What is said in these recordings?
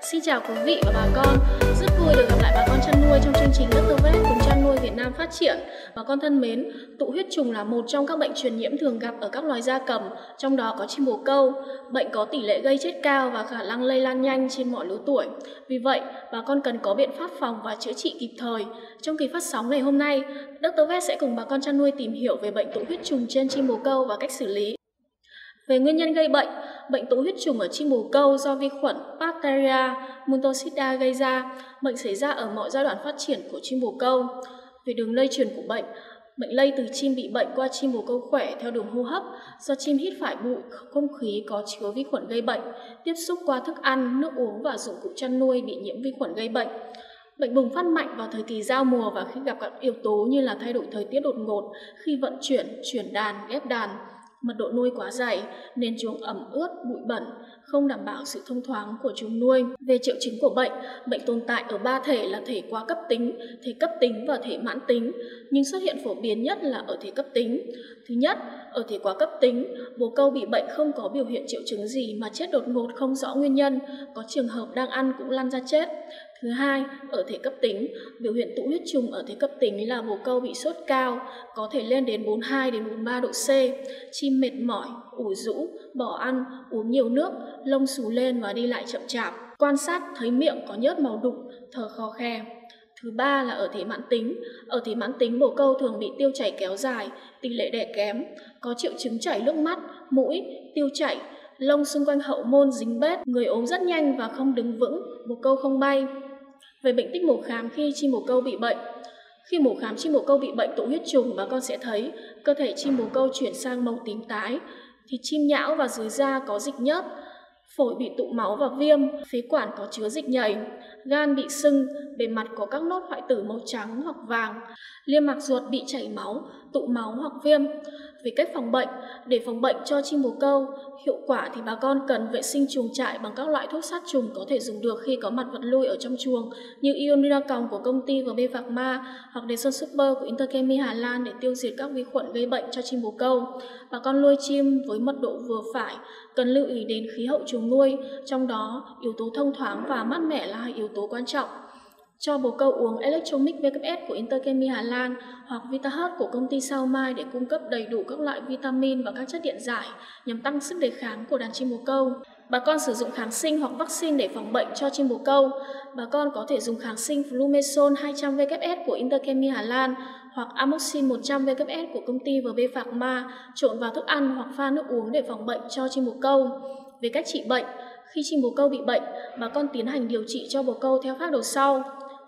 Xin chào quý vị và bà con, rất vui được gặp lại bà con chăn nuôi trong chương trình Dr. Vet cùng chăn nuôi Việt Nam phát triển. Bà con thân mến, tụ huyết trùng là một trong các bệnh truyền nhiễm thường gặp ở các loài gia cầm, trong đó có chim bồ câu. Bệnh có tỷ lệ gây chết cao và khả năng lây lan nhanh trên mọi lứa tuổi. Vì vậy, bà con cần có biện pháp phòng và chữa trị kịp thời. Trong kỳ phát sóng ngày hôm nay, Dr. Vet sẽ cùng bà con chăn nuôi tìm hiểu về bệnh tụ huyết trùng trên chim bồ câu và cách xử lý. Về nguyên nhân gây bệnh, bệnh tụ huyết trùng ở chim bồ câu do vi khuẩn Bacteria multocida gây ra. Bệnh xảy ra ở mọi giai đoạn phát triển của chim bồ câu. Về đường lây truyền của bệnh, bệnh lây từ chim bị bệnh qua chim bồ câu khỏe theo đường hô hấp do chim hít phải bụi, không khí có chứa vi khuẩn gây bệnh, tiếp xúc qua thức ăn, nước uống và dụng cụ chăn nuôi bị nhiễm vi khuẩn gây bệnh. Bệnh bùng phát mạnh vào thời kỳ giao mùa và khi gặp các yếu tố như là thay đổi thời tiết đột ngột, khi vận chuyển, chuyển đàn, ghép đàn, mật độ nuôi quá dày, nên chuồng ẩm ướt, bụi bẩn, không đảm bảo sự thông thoáng của chuồng nuôi. Về triệu chứng của bệnh, bệnh tồn tại ở ba thể là thể quá cấp tính, thể cấp tính và thể mãn tính, nhưng xuất hiện phổ biến nhất là ở thể cấp tính. Thứ nhất, ở thể quá cấp tính, bồ câu bị bệnh không có biểu hiện triệu chứng gì mà chết đột ngột không rõ nguyên nhân, có trường hợp đang ăn cũng lăn ra chết. Thứ hai, ở thể cấp tính, biểu hiện tụ huyết trùng ở thể cấp tính là bồ câu bị sốt cao, có thể lên đến 42 đến 43 độ C, chim mệt mỏi, ủ rũ, bỏ ăn, uống nhiều nước, lông xù lên và đi lại chậm chạp. Quan sát thấy miệng có nhớt màu đục, thở khò khe. Thứ ba là ở thể mãn tính. Ở thể mãn tính, bồ câu thường bị tiêu chảy kéo dài, tỷ lệ đẻ kém, có triệu chứng chảy nước mắt, mũi, tiêu chảy, lông xung quanh hậu môn dính bết, người ốm rất nhanh và không đứng vững, bồ câu không bay. Về bệnh tích mổ khám khi chim bồ câu bị bệnh. Khi mổ khám chim bồ câu bị bệnh tụ huyết trùng, bà con sẽ thấy cơ thể chim bồ câu chuyển sang màu tím tái, thì chim nhão và dưới da có dịch nhớt, phổi bị tụ máu và viêm, phế quản có chứa dịch nhầy, gan bị sưng, bề mặt có các nốt hoại tử màu trắng hoặc vàng, liên mạc ruột bị chảy máu, tụ máu hoặc viêm. Về cách phòng bệnh, để phòng bệnh cho chim bồ câu, hiệu quả thì bà con cần vệ sinh chuồng trại bằng các loại thuốc sát trùng có thể dùng được khi có mặt vật nuôi ở trong chuồng như Ionida còng của công ty VB Ma hoặc Deson Super của Interchemi Hà Lan để tiêu diệt các vi khuẩn gây bệnh cho chim bồ câu. Bà con nuôi chim với mật độ vừa phải, cần lưu ý đến khí hậu chuồng nuôi, trong đó yếu tố thông thoáng và mát mẻ là hai yếu tố quan trọng. Cho bồ câu uống Electronic VKS của Interchemi Hà Lan hoặc VitaHeart của công ty Sao Mai để cung cấp đầy đủ các loại vitamin và các chất điện giải nhằm tăng sức đề kháng của đàn chim bồ câu. Bà con sử dụng kháng sinh hoặc vaccine để phòng bệnh cho chim bồ câu. Bà con có thể dùng kháng sinh Flumethazone 200 VKS của Interchemi Hà Lan hoặc Amoxin 100 VKS của công ty VB Pharma trộn vào thức ăn hoặc pha nước uống để phòng bệnh cho chim bồ câu. Về cách trị bệnh, khi chim bồ câu bị bệnh, bà con tiến hành điều trị cho bồ câu theo phác đồ sau.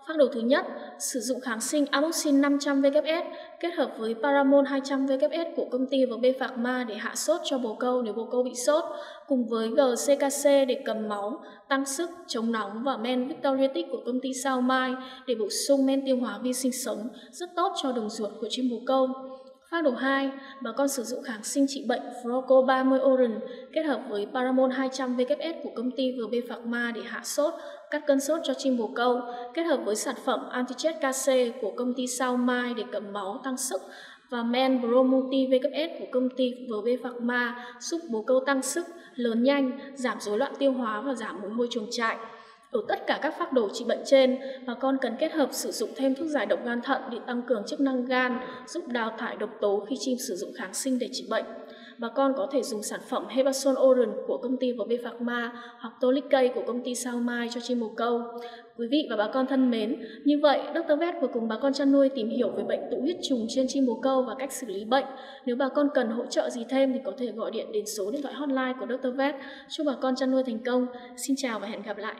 Phác đồ thứ nhất, sử dụng kháng sinh Amoxin 500 WS kết hợp với Paramol 200 WS của công ty và Pharma để hạ sốt cho bồ câu nếu bồ câu bị sốt, cùng với GCKC để cầm máu, tăng sức, chống nóng và men Victoriatic của công ty Sao Mai để bổ sung men tiêu hóa vi sinh sống rất tốt cho đường ruột của chim bồ câu. Phác đồ 2, bà con sử dụng kháng sinh trị bệnh Froco 30 Oren kết hợp với paramon 200 WS của công ty VB Pharma để hạ sốt, cắt cơn sốt cho chim bồ câu, kết hợp với sản phẩm Antichet KC của công ty Sao Mai để cầm máu, tăng sức và men Bromuti WS của công ty VB Pharma giúp bồ câu tăng sức, lớn nhanh, giảm rối loạn tiêu hóa và giảm mùi hôi chuồng trại. Ở tất cả các phác đồ trị bệnh trên, bà con cần kết hợp sử dụng thêm thuốc giải độc gan thận để tăng cường chức năng gan, giúp đào thải độc tố khi chim sử dụng kháng sinh để trị bệnh. Bà con có thể dùng sản phẩm Hebasol Oren của công ty VB Pharma hoặc Tolicate của công ty Sao Mai cho chim bồ câu. Quý vị và bà con thân mến, như vậy Dr. Vet vừa cùng bà con chăn nuôi tìm hiểu về bệnh tụ huyết trùng trên chim bồ câu và cách xử lý bệnh. Nếu bà con cần hỗ trợ gì thêm thì có thể gọi điện đến số điện thoại hotline của Dr. Vet. Chúc bà con chăn nuôi thành công. Xin chào và hẹn gặp lại.